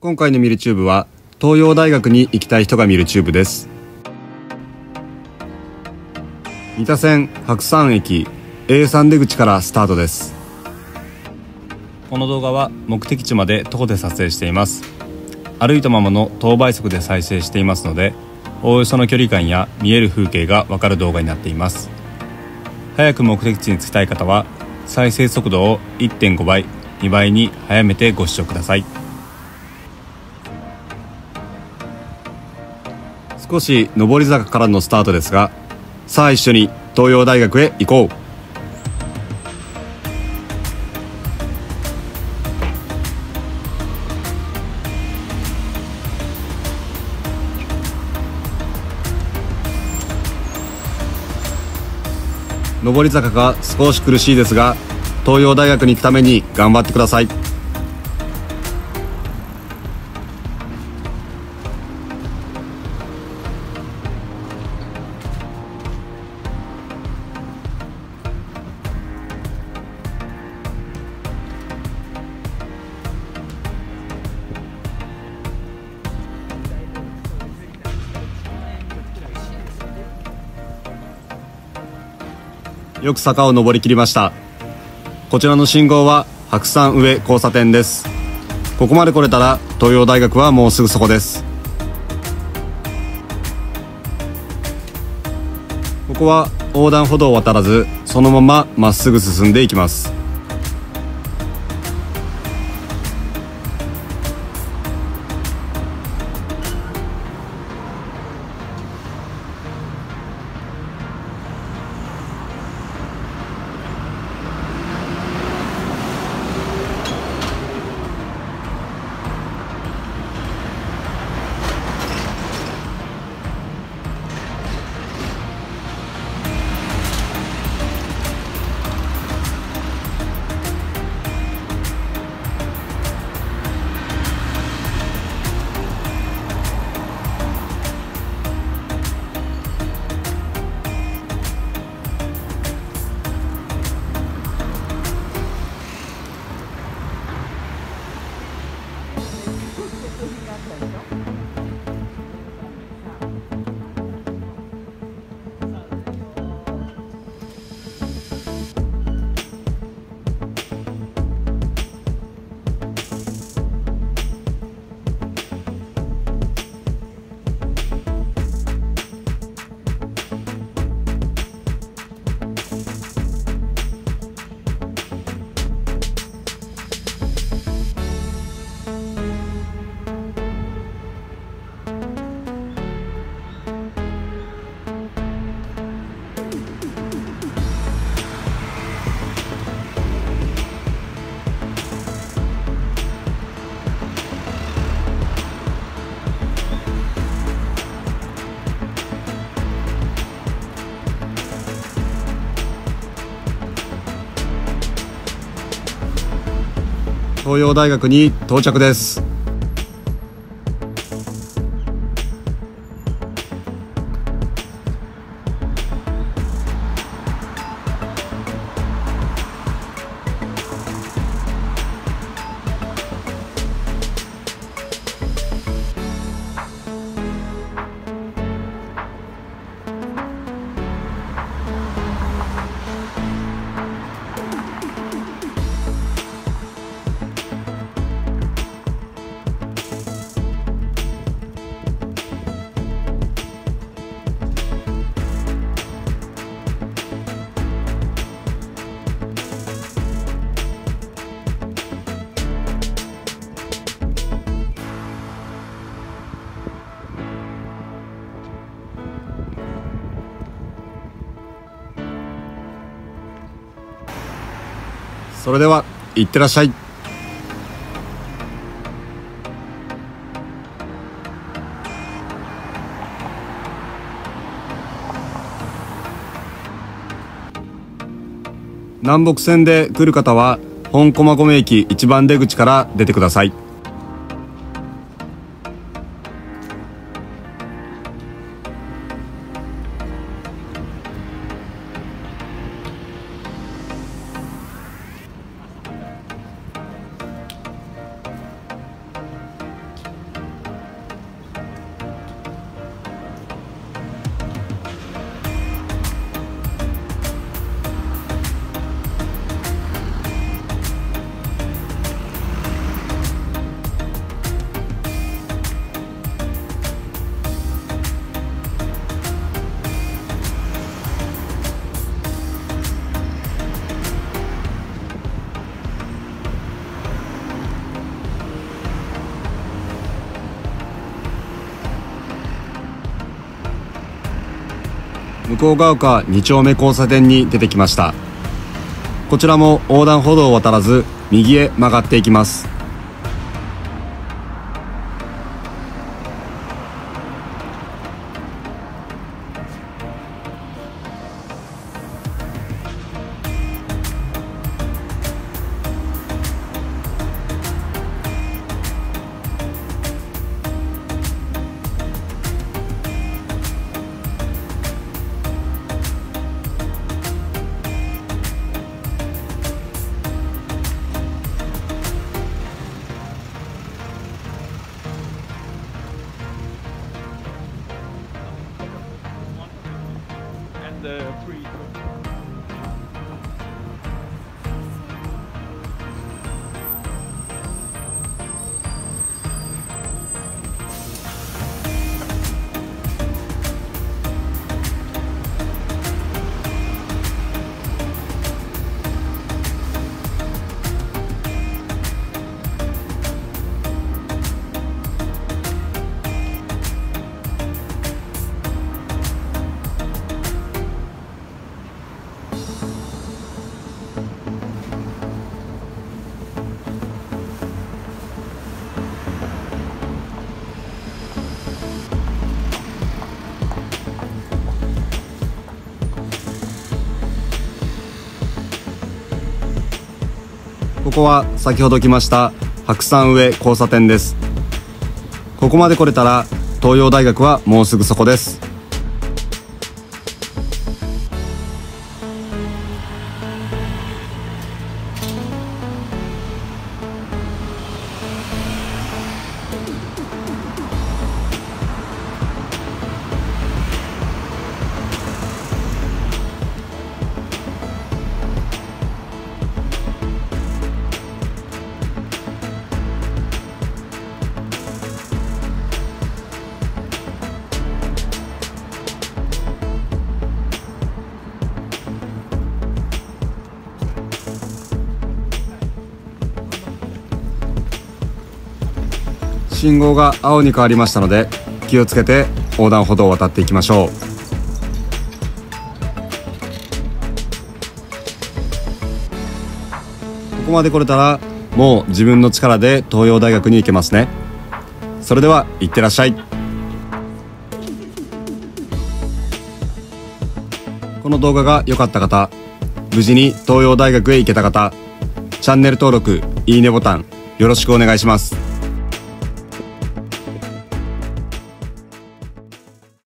今回の見るチューブは東洋大学に行きたい人が見るチューブです。三田線白山駅 A3 出口からスタートです。この動画は目的地まで徒歩で撮影しています。歩いたままの等倍速で再生していますのでおおよその距離感や見える風景がわかる動画になっています。早く目的地に着きたい方は再生速度を1.5倍2倍に早めてご視聴ください。少し上り坂からのスタートですがさあ一緒に東洋大学へ行こう。上り坂が少し苦しいですが東洋大学に行くために頑張ってください。よく坂を上りきりました。こちらの信号は白山上交差点です。ここまで来れたら東洋大学はもうすぐそこです。ここは横断歩道を渡らずそのまままっすぐ進んでいきます。東洋大学に到着です。それではいってらっしゃい。南北線で来る方は本駒込駅一番出口から出てください。向ヶ丘2丁目交差点に出てきました。こちらも横断歩道を渡らず右へ曲がっていきます。ここは先ほど来ました白山上交差点です。ここまで来れたら東洋大学はもうすぐそこです。信号が青に変わりましたので気をつけて横断歩道を渡っていきましょう。ここまで来れたらもう自分の力で東洋大学に行けますね。それでは行ってらっしゃい。この動画が良かった方無事に東洋大学へ行けた方チャンネル登録いいねボタンよろしくお願いします。